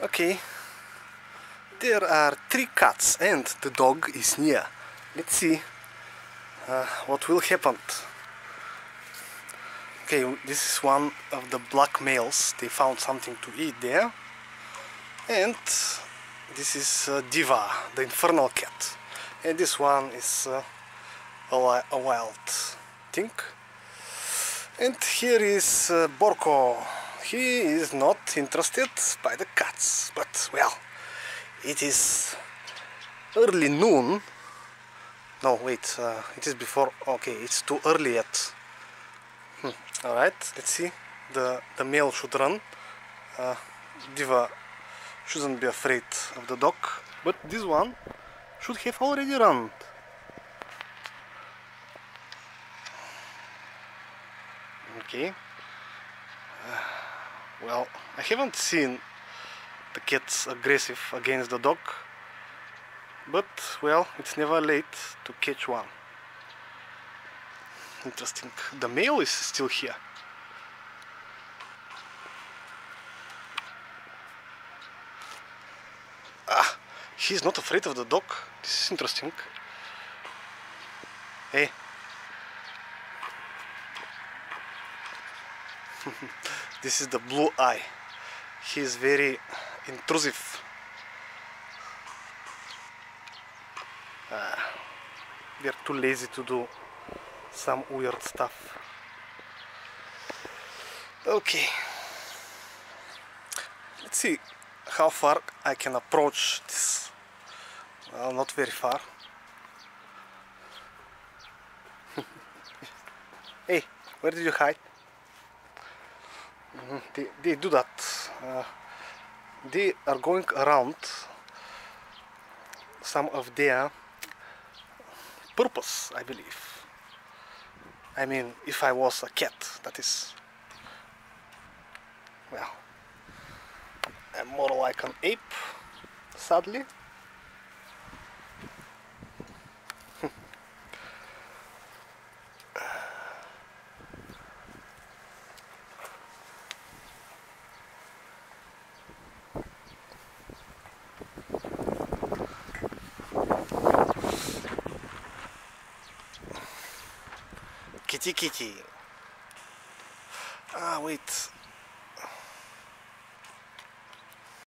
Okay. There are three cats and the dog is near. Let's see uh, what will happen. Okay, this is one of the black males. They found something to eat there. And this is uh, Diva, the infernal cat. And this one is uh, a, a wild thing. And here is uh, Borko. He is not interested by the cats, but well, it is early noon. No, wait, uh, it is before. Okay, it's too early yet. Hmm. All right, let's see. The the male should run. Uh, Diva shouldn't be afraid of the dog, but this one should have already run. Okay. Well, I haven't seen the cats aggressive against the dog, but well, it's never late to catch one. Interesting. The male is still here. Ah, he's not afraid of the dog. This is interesting. Hey. this is the blue eye. He is very intrusive. Ah, we are too lazy to do some weird stuff. Okay. Let's see how far I can approach this. Well, not very far. hey, where did you hide? They, they do that. Uh, they are going around some of their purpose, I believe. I mean, if I was a cat, that is. Well, I'm more like an ape, sadly. Kitty kitty. Ah, wait.